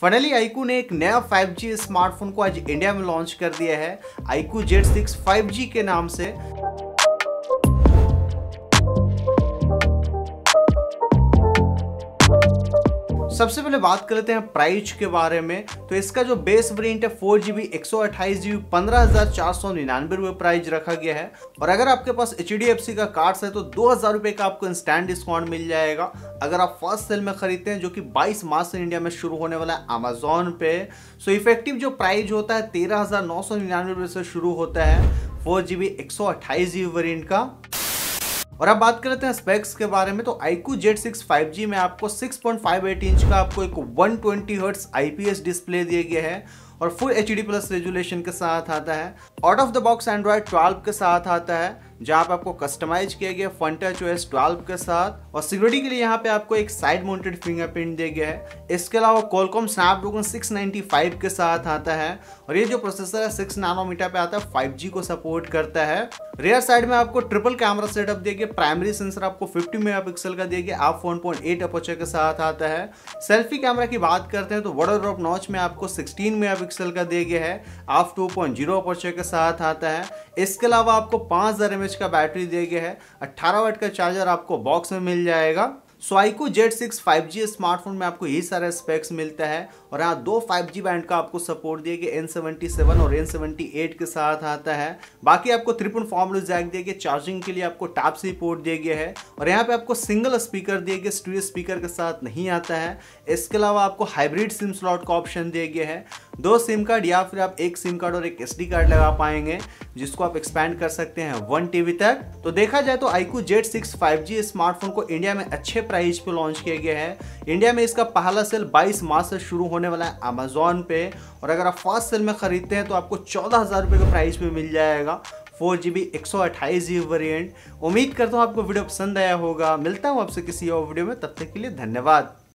Finally iQOO ने एक नया 5G स्मार्टफ़ोन को आज इंडिया में लॉन्च कर दिया है। आईकू जेड सिक्स फाइव के नाम से। सबसे पहले बात कर लेते हैं प्राइस के बारे में। तो इसका जो बेस वेरिएंट है फोर जीबी एक सौ अट्ठाईस जीबी पंद्रह हज़ार चार सौ निन्यानवे रुपए प्राइस रखा गया है। और अगर आपके पास एच डी का कार्ड है तो दो हज़ार रुपए का आपको इंस्टेंट डिस्काउंट मिल जाएगा। अगर आप फ़र्स्ट सेल में खरीदते हैं, जो कि 22 मार्च से इंडिया में शुरू होने वाला है अमेजोन पे। सो इफ़ेक्टिव जो प्राइस होता है, तेरह हज़ार नौ सौ निन्यानवे रुपए से शुरू होता है फोर जीबी एक सौ अट्ठाईस जीबी वेरियंट का। और अब बात कर करते हैं स्पेक्स के बारे में तो सिक्स फाइव जी में आपको 6.58 इंच का आपको एक 120 ट्वेंटी आईपीएस डिस्प्ले दिया गया है और फुल एचडी प्लस रेजुलेशन के साथ आता है। Out of the box Android 12 के साथ आता है। जहाँ पे आपको कस्टमाइज किया गया फन टच ओएस 12 के साथ, और सिक्योरिटी के लिए यहाँ पे आपको एक साइड माउंटेड फिंगरप्रिंट दिया गया है। इसके अलावा कॉलकॉम स्नैपड्रैगन 695 के साथ आता है, और ये जो प्रोसेसर है 6 नानोमीटर पे आता है 5G को सपोर्ट करता है। रेयर साइड में आपको ट्रिपल कैमरा सेटअप दिया गया प्राइमरी सेंसर आपको 50 मेगापिक्सल का दिया गया आप 1.8 अपोचर के साथ आता है। सेल्फी कैमरा की बात करते हैं तो वाटर ड्रॉप नॉच में आपको 16 मेगापिक्सल का दिया गया है, आप 2.0 अपोचर के साथ आता है। इसके अलावा आपको पाँच हज़ार का बैटरी दिया गया है। अट्ठारह वाट का चार्जर आपको बॉक्स में मिल जाएगा। So iQOO Z six five G smartphone में आपको यही सारे स्पेक्स मिलता है और यहाँ दो फाइव जी बैंड का आपको सपोर्ट दिया गया एन सेवेंटी सेवन और एन सेवेंटी एट के साथ आता है। बाकी आपको त्रिपुन फॉर्मुल जैक दिया गया चार्जिंग के लिए आपको टाप सी पोर्ट दिया गया है और यहाँ पे आपको सिंगल स्पीकर दिया गया स्टूडियो स्पीकर के साथ नहीं आता है। इसके अलावा आपको हाइब्रिड सिम स्लॉट का ऑप्शन दिया गया है। दो सिम कार्ड या फिर आप एक सिम कार्ड और एक एसडी कार्ड लगा पाएँगे, जिसको आप एक्सपैंड कर सकते हैं वन तक। तो देखा जाए तो iQOO Z six five G smartphone को इंडिया में अच्छे प्राइस पे लॉन्च किया गया है। इंडिया में इसका पहला सेल 22 मार्च से शुरू होने वाला है अमेजोन पे। और अगर आप फ़र्स्ट सेल में खरीदते हैं तो आपको चौदह हज़ार रुपये के प्राइस पे मिल जाएगा। फोर जी बी, एक सौ अट्ठाईस जी वेरियंट उम्मीद करता हूँ आपको वीडियो पसंद आया होगा। मिलता हूँ आपसे किसी और वीडियो में। तब तक के लिए धन्यवाद।